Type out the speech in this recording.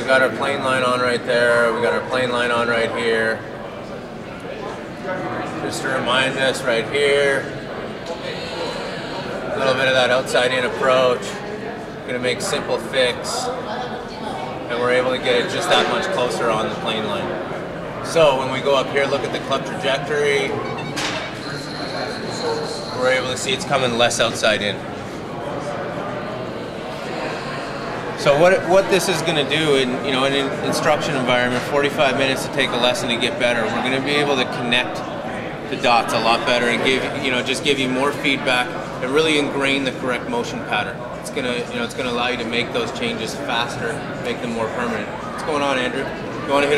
we got our plane line on right there. We got our plane line on right here. Just to remind us right here. A little bit of that outside in approach. Gonna make simple fix. And we're able to get it just that much closer on the plane line. So when we go up here, look at the club trajectory. We're able to see it's coming less outside in. So what what this is going to do in you know in an instruction environment, 45 minutes to take a lesson to get better. We're going to be able to connect the dots a lot better and give you know just give you more feedback and really ingrain the correct motion pattern. It's gonna you know it's going to allow you to make those changes faster, make them more permanent. What's going on, Andrew? You want to hit?